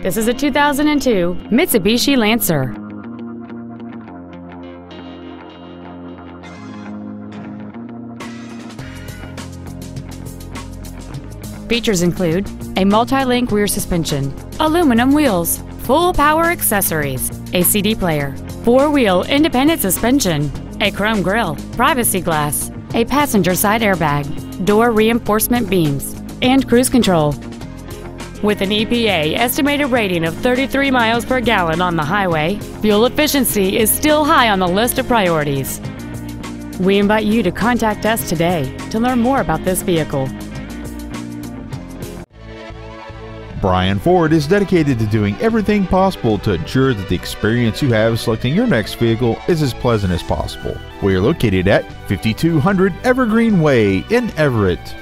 This is a 2002 Mitsubishi Lancer. Features include a multi-link rear suspension, aluminum wheels, full power accessories, a CD player, four-wheel independent suspension, a chrome grille, privacy glass, a passenger side airbag, door reinforcement beams, and cruise control. With an EPA estimated rating of 33 miles per gallon on the highway, fuel efficiency is still high on the list of priorities. We invite you to contact us today to learn more about this vehicle. Brien Ford is dedicated to doing everything possible to ensure that the experience you have selecting your next vehicle is as pleasant as possible. We are located at 5200 Evergreen Way in Everett.